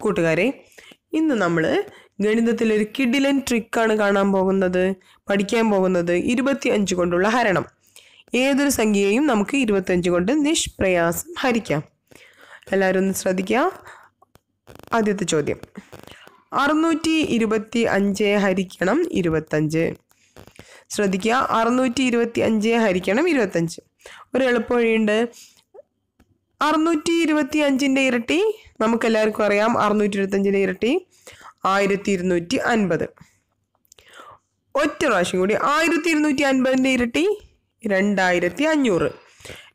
കൂട്ടുകാരെ ഇന്ന് നമ്മൾ ഗണിതത്തിലൊരു കിഡിലൻ ട്രിക്കാണ് കാണാൻ പോകുന്നത് പഠിക്കാൻ പോകുന്നത് ഇരുപത്തി അഞ്ച് കൊണ്ടുള്ള ഹരണം. ഏതൊരു സംഖ്യയെയും നമുക്ക് ഇരുപത്തഞ്ച് കൊണ്ട് നിഷ്പ്രയാസം ഹരിക്കാം. എല്ലാവരും ഒന്ന് ശ്രദ്ധിക്കുക ആദ്യത്തെ ചോദ്യം. അറുന്നൂറ്റി ഇരുപത്തി അഞ്ച് ഹരിക്കണം ഇരുപത്തഞ്ച് ശ്രദ്ധിക്കുക അറുന്നൂറ്റി ഇരുപത്തി അഞ്ച് ഹരിക്കണം ഇരുപത്തഞ്ച് ഒരു എളുപ്പവഴിയുണ്ട്. അറുന്നൂറ്റി ഇരുപത്തി അഞ്ചിന്റെ ഇരട്ടി. നമുക്ക് എല്ലാവർക്കും അറിയാം അറുന്നൂറ്റി ഇരുപത്തഞ്ചിന്റെ ഇരട്ടി ആയിരത്തി ഇരുന്നൂറ്റി അൻപത് ഒറ്റ പ്രാവശ്യം കൂടി ആയിരത്തി ഇരുന്നൂറ്റി അൻപതിന്റെ ഇരട്ടി രണ്ടായിരത്തി അഞ്ഞൂറ്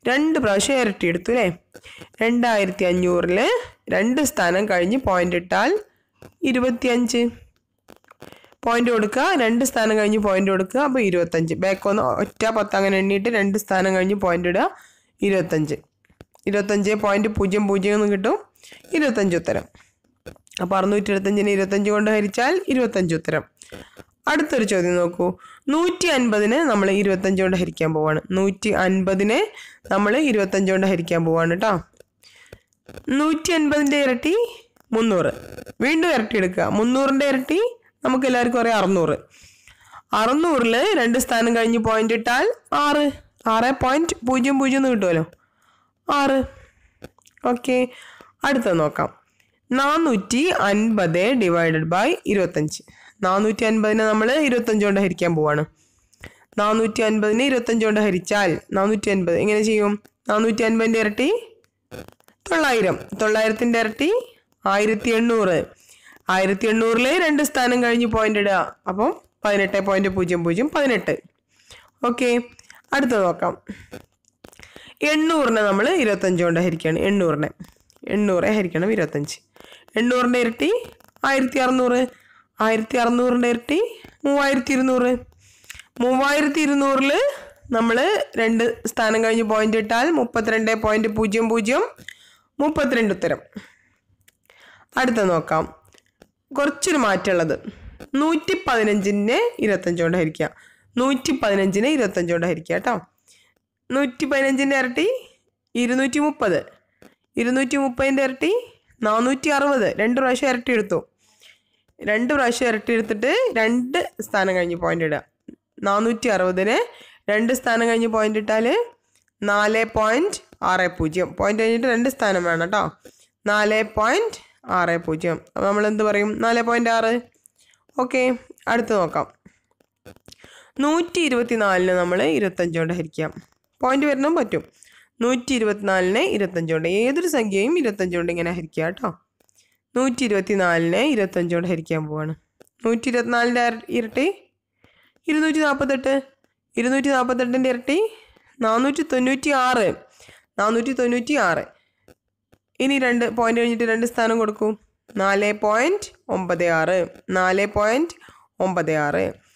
രണ്ട് പ്രാവശ്യം ഇരട്ടി എടുത്തു അല്ലേ? രണ്ടായിരത്തി അഞ്ഞൂറിൽ രണ്ട് സ്ഥാനം കഴിഞ്ഞ് പോയിന്റ് ഇട്ടാൽ ഇരുപത്തിയഞ്ച്. പോയിന്റ് കൊടുക്കുക രണ്ട് സ്ഥാനം കഴിഞ്ഞ് പോയിന്റ് കൊടുക്കുക അപ്പോൾ ഇരുപത്തഞ്ച് ബാക്ക് ഒന്ന് ഒറ്റ പത്ത് അങ്ങനെ എണ്ണിയിട്ട് രണ്ട് സ്ഥാനം കഴിഞ്ഞ് പോയിന്റ് ഇടുക ഇരുപത്തഞ്ച് ഇരുപത്തഞ്ച് പോയിന്റ് പൂജ്യം പൂജ്യം എന്ന് കിട്ടും. ഇരുപത്തഞ്ച് ഉത്തരം. അപ്പോൾ അറുന്നൂറ്റി ഇരുപത്തഞ്ചിന് ഇരുപത്തഞ്ച് കൊണ്ട് ഹരിച്ചാൽ ഇരുപത്തഞ്ച് ഉത്തരം. അടുത്തൊരു ചോദ്യം നോക്കൂ. നൂറ്റി അൻപതിന് നമ്മൾ ഇരുപത്തഞ്ച് കൊണ്ട് ഹരിക്കാൻ പോവാണ്. നൂറ്റി അൻപതിനെ നമ്മൾ ഇരുപത്തഞ്ച് കൊണ്ട് ഹരിക്കാൻ പോവാണ് കേട്ടോ നൂറ്റി അൻപതിന്റെ ഇരട്ടി മുന്നൂറ്. വീണ്ടും ഇരട്ടി എടുക്കുക. മുന്നൂറിന്റെ ഇരട്ടി നമുക്ക് എല്ലാവർക്കും അറിയാം അറുന്നൂറ്. അറുന്നൂറിൽ രണ്ട് സ്ഥാനം കഴിഞ്ഞ് പോയിന്റ് ഇട്ടാൽ ആറ്. ആറ് പോയിന്റ് പൂജ്യം പൂജ്യം എന്ന് കിട്ടുമല്ലോ ആറ്. ഓക്കെ. അടുത്ത നോക്കാം. നാനൂറ്റി അൻപത് ഡിവൈഡഡ് ബൈ ഇരുപത്തഞ്ച്. നാനൂറ്റി അൻപതിനെ നമ്മൾ ഇരുപത്തഞ്ച് കൊണ്ട് ഹരിക്കാൻ പോവാണ്. നാനൂറ്റി അൻപതിനെ ഇരുപത്തഞ്ച് കൊണ്ട് ഹരിച്ചാൽ നാനൂറ്റി അൻപത് എങ്ങനെ ചെയ്യും? നാനൂറ്റി അൻപതിന്റെ ഇരട്ടി തൊള്ളായിരം. തൊള്ളായിരത്തിന്റെ ഇരട്ടി ആയിരത്തി എണ്ണൂറ് ആയിരത്തി എണ്ണൂറിൽ രണ്ട് സ്ഥാനം കഴിഞ്ഞ് പോയിന്റ് ഇടുക. അപ്പം പതിനെട്ട് പോയിന്റ് പൂജ്യം പൂജ്യം പതിനെട്ട്. ഓക്കെ. അടുത്ത നോക്കാം. എണ്ണൂറിനെ നമ്മൾ ഇരുപത്തഞ്ച് കൊണ്ട് ഹരിക്കുകയാണ് എണ്ണൂറിനെ. എണ്ണൂറെ ഹരിക്കണം ഇരുപത്തഞ്ച്. എണ്ണൂറിന്റെ ഇരട്ടി ആയിരത്തി അറുന്നൂറ് ആയിരത്തി അറുന്നൂറിന്റെ ഇരട്ടി മൂവായിരത്തി ഇരുന്നൂറ് മൂവായിരത്തി ഇരുന്നൂറിൽ നമ്മൾ രണ്ട് സ്ഥാനം കഴിഞ്ഞ് പോയിന്റ് ഇട്ടാൽ മുപ്പത്തിരണ്ട് പോയിന്റ് പൂജ്യം പൂജ്യം മുപ്പത്തിരണ്ട് ഉത്തരം. അടുത്ത നോക്കാം. കുറച്ചൊരു മാറ്റമുള്ളത്. നൂറ്റി പതിനഞ്ചിന് ഇരുപത്തഞ്ച് കൊണ്ട് ഹരിക്കുക. നൂറ്റി പതിനഞ്ചിനെ ഇരുപത്തഞ്ച് കൊണ്ട് ഹരിക്കുക കേട്ടോ. നൂറ്റി പതിനഞ്ചിന്റെ ഇരട്ടി ഇരുന്നൂറ്റി മുപ്പത് ഇരുന്നൂറ്റി മുപ്പതിന്റെ ഇരട്ടി നാനൂറ്റി അറുപത് രണ്ട് പ്രാവശ്യം ഇരട്ടി എടുത്തു. രണ്ട് പ്രാവശ്യം ഇരട്ടി എടുത്തിട്ട് രണ്ട് സ്ഥാനം കഴിഞ്ഞ് പോയിന്റ് ഇടുക. നാനൂറ്റി അറുപതിന് രണ്ട് സ്ഥാനം കഴിഞ്ഞ് പോയിന്റ് ഇട്ടാൽ നാല് പോയിന്റ് ആറ് പൂജ്യം. പോയിന്റ് കഴിഞ്ഞിട്ട് രണ്ട് സ്ഥാനം വേണം കേട്ടോ. നാല് പോയിന്റ് ആറ് പൂജ്യം. അപ്പോൾ നമ്മൾ എന്ത് പറയും? നാല് പോയിന്റ് ആറ്. ഓക്കെ അടുത്ത് നോക്കാം. നൂറ്റി ഇരുപത്തിനാലിന് നമ്മൾ ഇരുപത്തഞ്ച് കൊണ്ട് ഹരിക്കാം. പോയിന്റ് വരണം പറ്റും. നൂറ്റി ഇരുപത്തിനാലിന് ഇരുപത്തഞ്ചുകൊണ്ട് ഏതൊരു സംഖ്യയും ഇരുപത്തഞ്ചുകൊണ്ട് ഇങ്ങനെ ഹരിക്കുക കേട്ടോ. നൂറ്റി ഇരുപത്തിനാലിന് ഇരുപത്തഞ്ചുകൊണ്ട് ഹരിക്കാൻ പോവാണ്. നൂറ്റി ഇരുപത്തിനാലിന്റെ ഇരട്ടി? ഇരുന്നൂറ്റി നാൽപ്പത്തെട്ട് ഇരുന്നൂറ്റി നാൽപ്പത്തെട്ടിന്റെ ഇരട്ടി? നാനൂറ്റി തൊണ്ണൂറ്റി ആറ് നാനൂറ്റി തൊണ്ണൂറ്റി ആറ് ഇനി രണ്ട് പോയിന്റ് കഴിഞ്ഞിട്ട് രണ്ട് സ്ഥാനം കൊടുക്കൂ. നാല് പോയിന്റ് ഒമ്പത് ആറ്. നാല് പോയിന്റ് ഒമ്പത് ആറ്.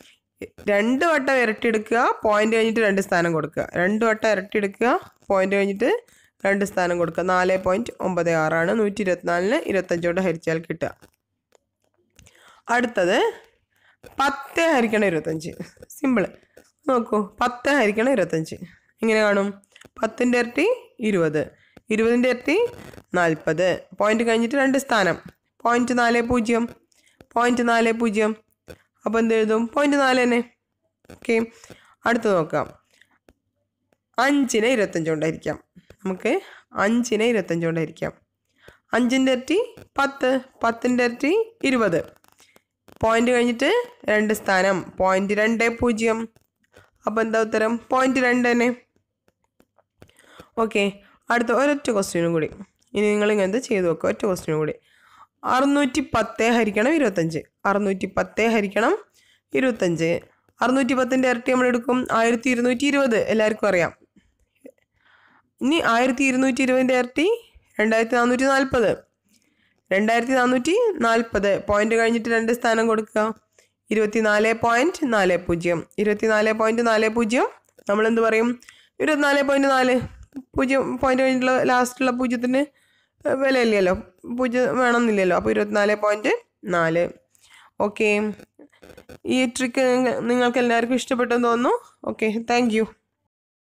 രണ്ട് വട്ടം ഇരട്ടിയെടുക്കുക പോയിന്റ് കഴിഞ്ഞിട്ട് രണ്ട് സ്ഥാനം കൊടുക്കുക. രണ്ട് വട്ടം ഇരട്ടിയെടുക്കുക പോയിന്റ് കഴിഞ്ഞിട്ട് രണ്ട് സ്ഥാനം കൊടുക്കുക. നാല് പോയിന്റ് ഒമ്പത് ആറാണ്. നൂറ്റി ഇരുപത്തിനാലിന് ഇരുപത്തഞ്ചോട് ഹരിച്ചാൽ കിട്ടുക. അടുത്തത് പത്ത് ഹരിക്കണം ഇരുപത്തഞ്ച്. സിമ്പിൾ നോക്കൂ. പത്ത് ഹരിക്കണം ഇരുപത്തഞ്ച്. ഇങ്ങനെ കാണും. പത്തിന്റെ ഇരട്ടി ഇരുപത്. ഇരുപതിന്റെ ഇരട്ടി നാൽപ്പത്. പോയിന്റ് കഴിഞ്ഞിട്ട് രണ്ട് സ്ഥാനം. പോയിന്റ് നാല് പൂജ്യം. പോയിന്റ് നാല് പൂജ്യം. അപ്പോൾ എന്ത് എഴുതും? പോയിന്റ് നാല് തന്നെ. ഓക്കെ അടുത്ത് നോക്കാം. അഞ്ചിനെ ഇരുപത്തഞ്ച് കൊണ്ടായിരിക്കാം. നമുക്ക് അഞ്ചിനെ ഇരുപത്തഞ്ച് കൊണ്ടായിരിക്കാം. അഞ്ചിന്റെ ഇരട്ടി പത്ത്. പത്തിന്റെ ഇരട്ടി ഇരുപത്. പോയിന്റ് കഴിഞ്ഞിട്ട് രണ്ട് സ്ഥാനം. പോയിന്റ് രണ്ട് പൂജ്യം. അപ്പോൾ എന്താ ഉത്തരം? പോയിന്റ് രണ്ട് തന്നെ. ഓക്കെ അടുത്ത ഒരൊറ്റ ക്വസ്റ്റ്യനും കൂടി. ഇനി നിങ്ങൾ ഇങ്ങനത്തെ ചെയ്തു നോക്കുക ഒറ്റ ക്വസ്റ്റ്യനും കൂടി. അറുന്നൂറ്റി പത്ത് ഹരിക്കണം ഇരുപത്തഞ്ച്. അറുന്നൂറ്റി പത്ത് ഹരിക്കണം ഇരുപത്തഞ്ച്. അറുന്നൂറ്റി പത്തിന്റെ ഇരട്ടി നമ്മൾ എടുക്കും. ആയിരത്തി ഇരുന്നൂറ്റി ഇരുപത് എല്ലാവർക്കും അറിയാം. ഇനി ആയിരത്തി ഇരുന്നൂറ്റി ഇരുപതിന്റെ ഇരട്ടി രണ്ടായിരത്തി നാനൂറ്റി നാൽപ്പത് രണ്ടായിരത്തി നാനൂറ്റി നാൽപ്പത് പോയിന്റ് കഴിഞ്ഞിട്ട് രണ്ട് സ്ഥാനം കൊടുക്കുക. ഇരുപത്തിനാല് പോയിന്റ് നാല് പൂജ്യം. ഇരുപത്തിനാല് പോയിന്റ് നാല് പൂജ്യം. നമ്മൾ എന്ത് പറയും? ഇരുപത്തിനാല് പോയിന്റ് നാല് പൂജ്യം. പോയിന്റ് കഴിഞ്ഞിട്ടുള്ള ലാസ്റ്റുള്ള പൂജ്യത്തിന് വിലയില്ലല്ലോ. പൂജ്യം വേണമെന്നില്ലല്ലോ. അപ്പോൾ ഇരുപത്തിനാല് പോയിന്റ് നാല്. ഓക്കെ ഈ ട്രിക്ക് നിങ്ങൾക്ക് എല്ലാവർക്കും ഇഷ്ടപ്പെട്ടെന്ന് തോന്നുന്നു. Okay thank